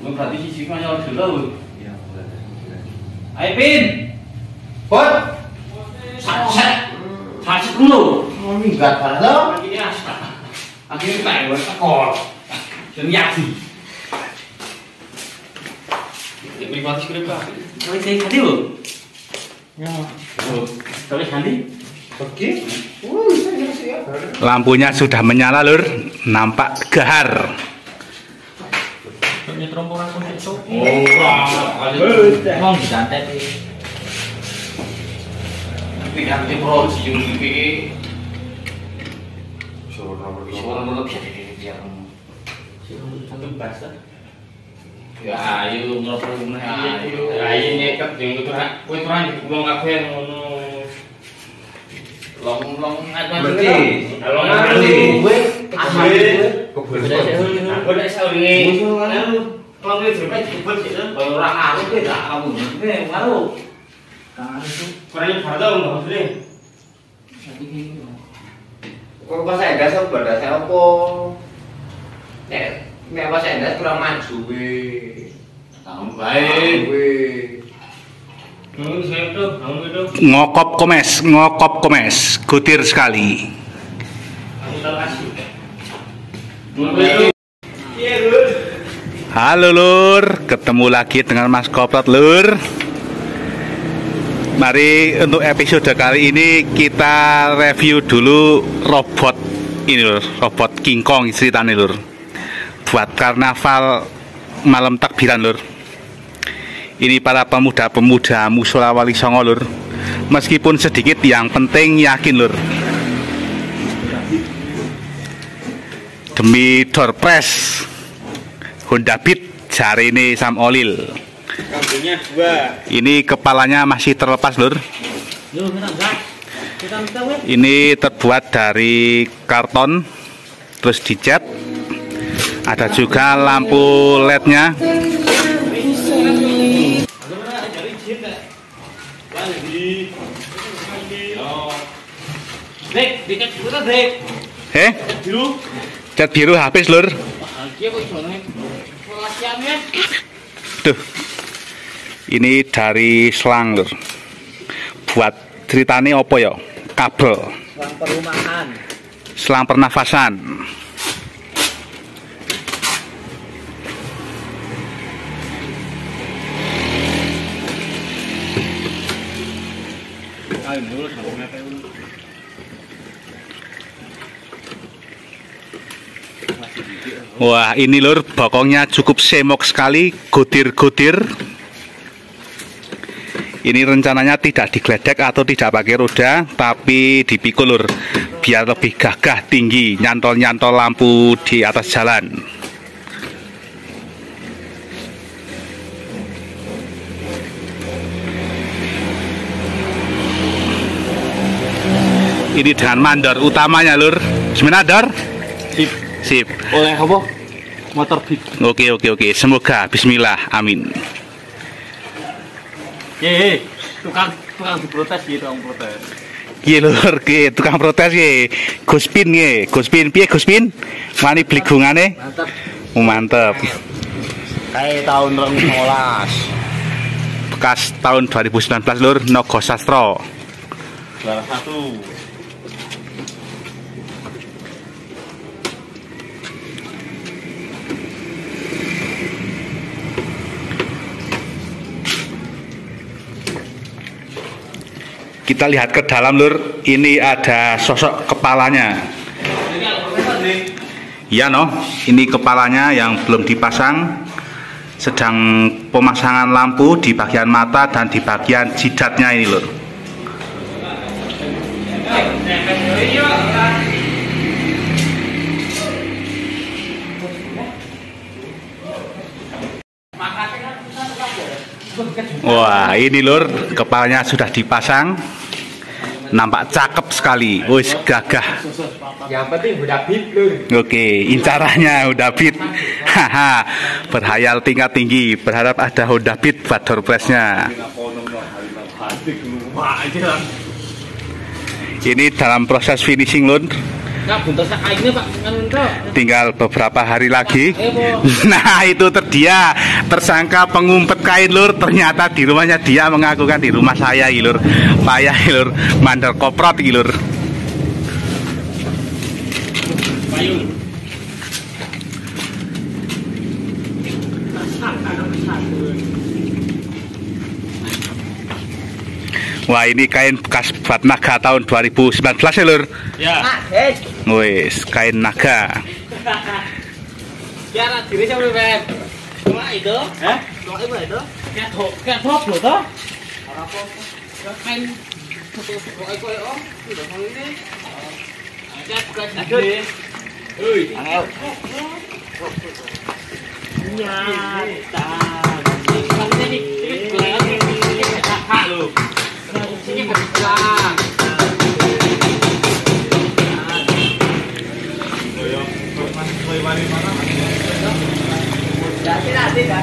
Lu berarti sisi kan nyawa dulu. Iya, boleh. Ayo Pin. Bot. Saset. Saset dulu. Oh. Ini asta. Akhirnya tak buat tekor. Dan yaki. Ya. Ya. Oke. Ya. Lampunya sudah menyala lur, nampak gahar. Nyetrum langsung itu. Oh, Mau disantet Tapi kan di produksi yang ini Suara dulu biar biar satu bahasa. Ya ayo ngerokok mana ayo. Ayo nyeket yang itu kan. Kue terang belum kafe ngono. Long long apa Berarti, Long berarti. Kok pas endas apa? Nek nek pas endas kurang maju we. Tahun baik. We. Ngokop komes, ngokop komes, gutir sekali. Aku tahu kasih. Nunggu itu. Iya Gus. Halo lur, ketemu lagi dengan Mas Koprat lur. Mari untuk episode kali ini kita review dulu robot ini lur, robot King Kong ceritanya lur. Buat karnaval malam takbiran lur. Ini para pemuda-pemuda Musola Wali Songo lur. Meskipun sedikit yang penting yakin lur. Demi door press Honda Beat jari ini Sam Olil. Kambingnya dua. Ini kepalanya masih terlepas lur. Ini terbuat dari karton, terus dicat. Ada juga lampu LED-nya. Eh. Cat biru habis lur. Tuh. Ini dari selang lur. Buat ceritanya apa ya? Kabel, Uang perumahan. selang pernafasan. Ayo dulu sama Wah, ini lur, bokongnya cukup semok sekali, gotir-gotir. Ini rencananya tidak digledek atau tidak pakai roda, tapi dipikul lur, biar lebih gagah tinggi, nyantol-nyantol lampu di atas jalan. Ini dengan mandor utamanya lur. Semenador? Sip. Sip. Oleh apa? Motor beat. Oke, oke, oke. Semoga bismillah. Amin. Ye, tukang tukang diprotes gitu, tukang protes. Iya lur, ke tukang protes kuspin Guspin kuspin Guspin piye mana Mani bligungane? Mantap. Oh, mantep. Kayak tahun 2019. Bekas tahun 2019 lur Nogo Sastro. 21. Kita lihat ke dalam lur. Ini ada sosok kepalanya. Ya no, ini kepalanya yang belum dipasang. Sedang pemasangan lampu di bagian mata dan di bagian jidatnya ini lur. Wah, ini lur, kepalanya sudah dipasang. Nampak cakep sekali. Wis gagah. Yang penting udah bit lur. Oke, incarannya Honda Beat. Haha, berhayal tingkat tinggi. Berharap ada Honda Beat buat door prize-nya. Ini dalam proses finishing lur. To. tinggal beberapa hari lagi. Nah itu terdia. Tersangka pengumpet kain lur. Ternyata di rumahnya dia mengakukan di rumah saya iki, lur. Payah iki, lur. Mandor koprot iki, lur. Payung. Wah ini kain bekas buat naga tahun 2019 ya lur Ya. eh wis kain naga Ya nak diri siapa Beb? Cuma itu? Hah? Cuma itu kayak thok loh toh? Ora apa-apa. Ya kan thok kok koyo om, udah ini. Ada bukan gede. Hei. angel Nyata. Ini nih, ini gelang ini kakak lo.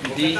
Di